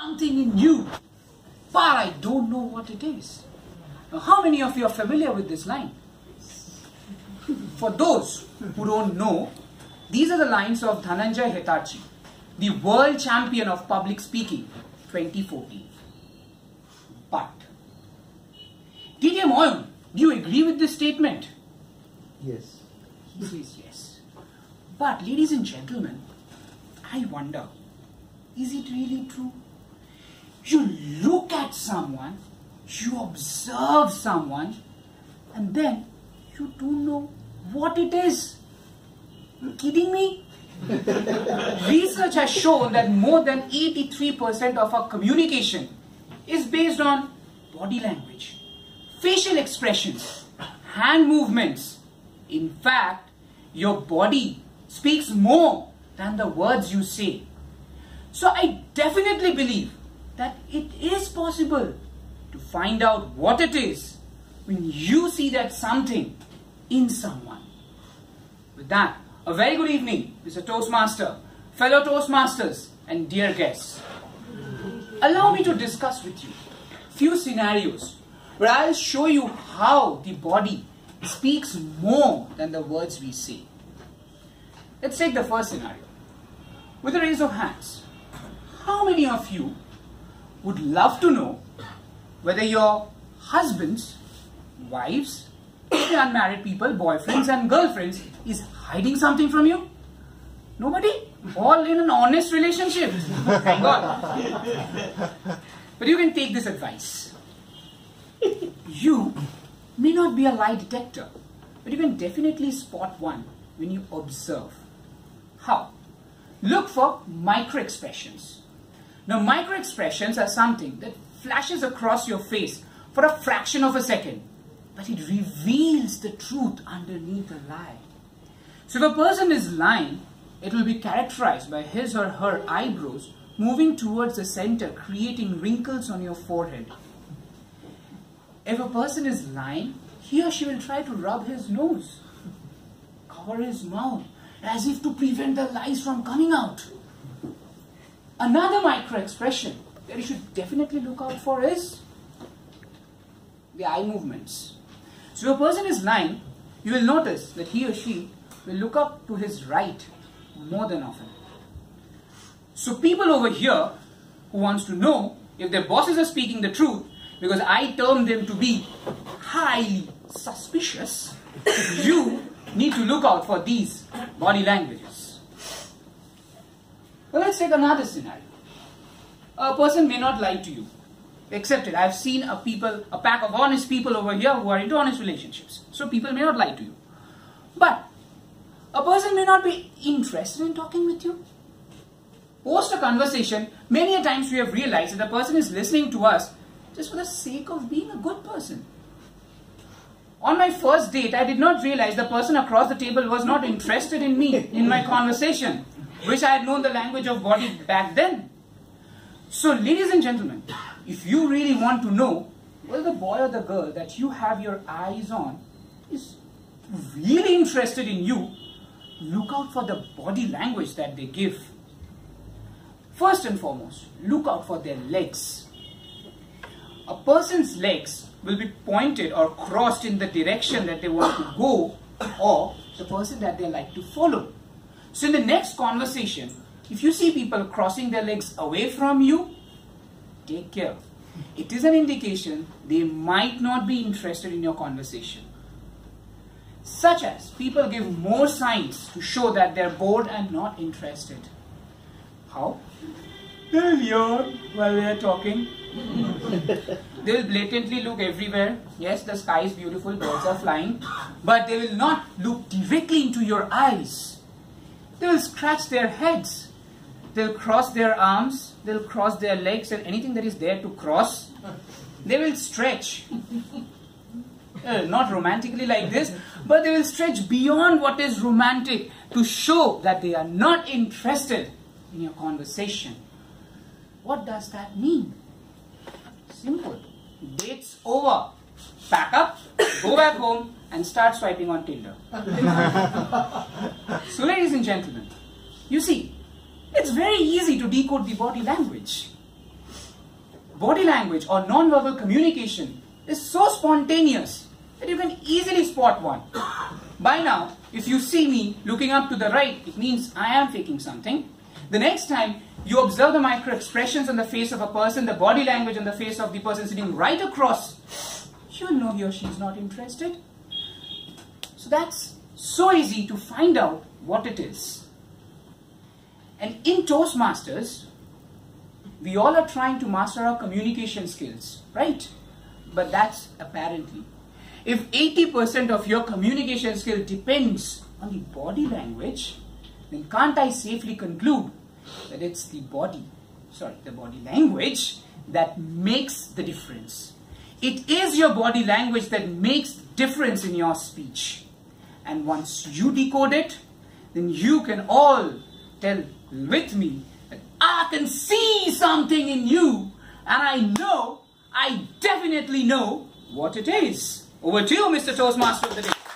something in you, but I don't know what it is. Now, how many of you are familiar with this line? For those who don't know, these are the lines of Dhananjay Hettiarachchi, the world champion of public speaking 2014. But, TJ Moyun, do you agree with this statement? Yes. He says yes. But, ladies and gentlemen, I wonder, is it really true? You look at someone, you observe someone, and then you don't know what it is. You kidding me? Research has shown that more than 83% of our communication is based on body language, facial expressions, hand movements. In fact, your body speaks more than the words you say. So I definitely believe that it is possible to find out what it is when you see that something in someone. With that, a very good evening, Mr. Toastmaster, fellow Toastmasters, and dear guests. Allow me to discuss with you few scenarios where I'll show you how the body speaks more than the words we say. Let's take the first scenario. With a raise of hands, how many of you would love to know whether your husbands, wives, unmarried people, boyfriends and girlfriends is hiding something from you? Nobody? All in an honest relationship. Thank God. But you can take this advice. You may not be a lie detector, but you can definitely spot one when you observe. How? Look for micro expressions. Now, micro expressions are something that flashes across your face for a fraction of a second, but it reveals the truth underneath the lie. So, if a person is lying, it will be characterized by his or her eyebrows moving towards the center, creating wrinkles on your forehead. If a person is lying, he or she will try to rub his nose, cover his mouth, as if to prevent the lies from coming out. Another micro expression that you should definitely look out for is the eye movements. So, if a person is lying, you will notice that he or she will look up to his right more than often. So, people over here who wants to know if their bosses are speaking the truth, because I term them to be highly suspicious, you need to look out for these body languages. Well, let's take another scenario. A person may not lie to you. Accept it. I've seen a people, a pack of honest people over here who are into honest relationships. So people may not lie to you. But a person may not be interested in talking with you. Post a conversation, many a times we have realized that the person is listening to us just for the sake of being a good person. On my first date, I did not realize the person across the table was not interested in me, in my conversation. Wish I had known the language of body back then. So, ladies and gentlemen, if you really want to know whether the boy or the girl that you have your eyes on is really interested in you, look out for the body language that they give. First and foremost, look out for their legs. A person's legs will be pointed or crossed in the direction that they want to go or the person that they like to follow. So in the next conversation, if you see people crossing their legs away from you, take care. It is an indication they might not be interested in your conversation. Such as people give more signs to show that they're bored and not interested. How? They'll yawn while they're talking. They'll blatantly look everywhere. Yes, the sky is beautiful, birds are flying, but they will not look directly into your eyes. They will scratch their heads. They'll cross their arms, they'll cross their legs, and anything that is there to cross, they will stretch. Uh, not romantically like this, but they will stretch beyond what is romantic to show that they are not interested in your conversation. What does that mean? Simple. Date's over. Pack up, go back home, and start swiping on Tinder. so, ladies and gentlemen, you see, it's very easy to decode the body language. body language or non-verbal communication is so spontaneous that you can easily spot one. By now, if you see me looking up to the right, it means I am faking something. The next time you observe the micro expressions on the face of a person, the body language on the face of the person sitting right across, you'll know he or she is not interested. So that's so easy to find out what it is. And in Toastmasters, we all are trying to master our communication skills, right? But that's apparently. If 80% of your communication skill depends on the body language, then can't I safely conclude that it's the body, sorry, the body language that makes the difference. It is your body language that makes difference in your speech. And once you decode it, then you can all tell with me that I can see something in you and I know, I definitely know what it is. Over to you, Mr. Toastmaster of the day.